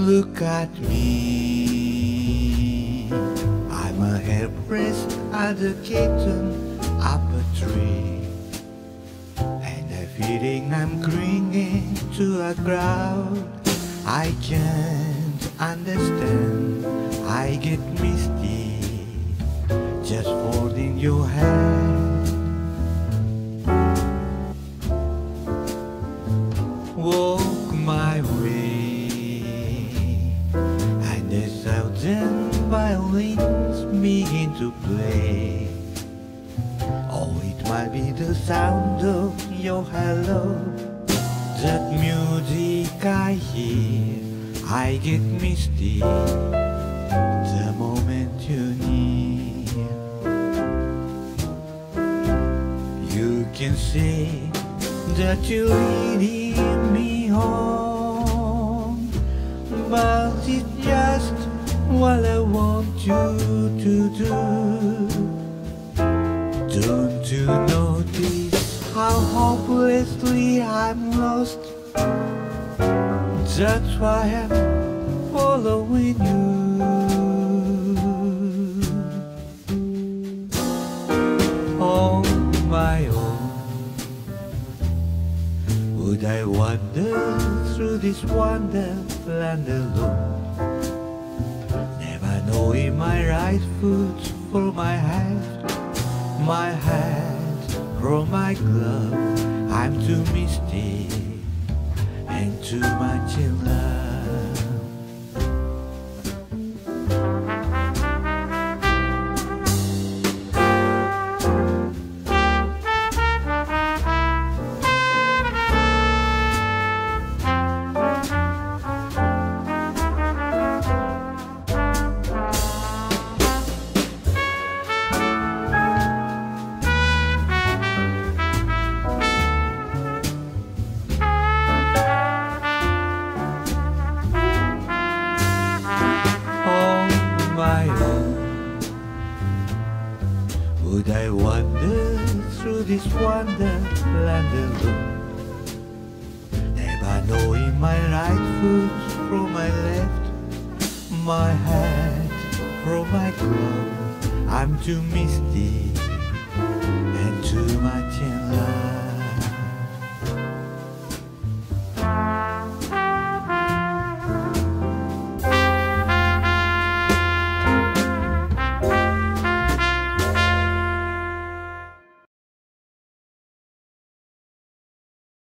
Look at me. I'm a helpless adult kitten up a tree. And I feeling I'm clinging to a crowd. I can't understand. I get misty just holding your hand. Begin to play. Oh, it might be the sound of your hello, that music I hear. I get misty the moment you near. You can see that you're leading me home, but it's just what You to do. Don't you notice how hopelessly I'm lost? That's why I'm following you. On my own, would I wander through this wonderland alone? Knowing my right foot for my hat, my hat from my glove. I'm too misty and too much in love. Would I wander through this wonderland alone? Never knowing my right foot from my left, my hat from my glove. I'm too misty